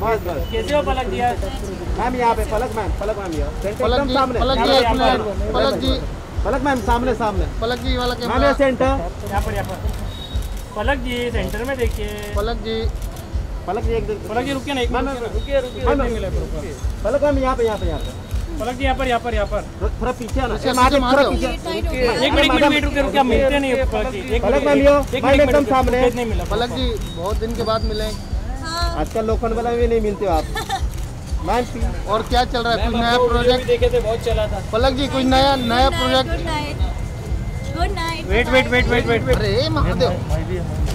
बस बस। कैसे हो पलक दिया? मैम यहाँ पे पलक मैम पलक मैम ये। सेंटर पलक सामने। पलक जी एक मिनट पलक जी। पलक मैम सामने सामने। पलक जी वाला मैम कैमरा सेंटर। यहाँ पर यहाँ पर। पलक जी सेंटर में देखिए। पलक जी। पलक जी एक दिन। पलक जी रुकिए ना एक मिनट रुकिए रुकिए पलक मैम यहाँ पे यहाँ पे यहाँ पे। पलक जी यहाँ पर यहाँ पर यहाँ पर। थोड़ा पीछे आना। थोड़ा पीछे। एक मिनट एक मिनट वेट रुकिए रुकिए मिलते नहीं पलक जी। एक पलक मिनट, मैम यो, एक मिनट, एकदम सामने। नहीं मिला पलक जी बहुत दिन के बाद मिले। आजकल लोखंड वाला भी नहीं मिलते हो आप। मैम और क्या चल रहा है? कुछ नया प्रोजेक्ट देखे थे बहुत चला था। पलक जी कुछ नया नया project night good night wait wait wait wait wait अरे महादेव।